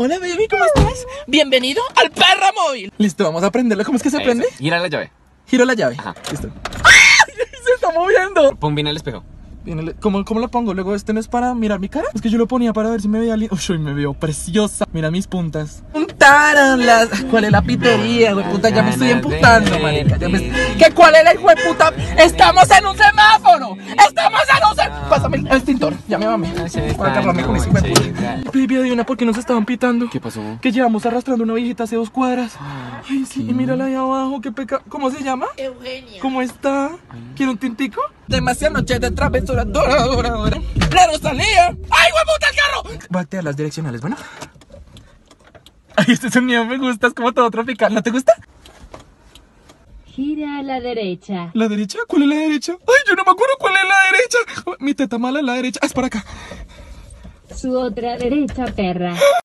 Hola, baby, ¿cómo estás? Bienvenido al perro móvil. Listo, vamos a aprenderlo. ¿Cómo es que se aprende? Eso. Gira la llave. Giro la llave. Ajá. Listo. ¡Ay! Se está moviendo. Pon bien el espejo. El- ¿Cómo, ¿Cómo lo pongo? Luego este no es para mirar mi cara. Es que yo lo ponía para ver si me veía lindo. Uy, me veo preciosa. Mira mis puntas. Puntaron las. ¿Cuál es la pitería, güey? Puta, ya me estoy emputando, marica. Ya me... ¿Qué cuál es la hijo de puta? ¡Estamos en el extintor. Ya me mamé. Voy a agarrarme con ese. Baby, adivina por qué nos estaban pitando. ¿Qué pasó? Que llevamos arrastrando una viejita hace dos cuadras. Ay, sí, y mírala ahí abajo, qué peca. ¿Cómo se llama? Eugenia. ¿Cómo está? ¿Quiere un tintico? Demasiadas noches de travesura, dora, dora, dora. ¡La Rosalía! ¡Ay, hueputa, el carro! Voltea las direccionales, bueno. Ay, este sonido me gusta, es como todo tropical. ¿No te gusta? Gira a la derecha. ¿La derecha? ¿Cuál es la derecha? Ay, yo no me acuerdo cuál es la derecha. Mi teta mala es la derecha. Es para acá. Su otra derecha, perra.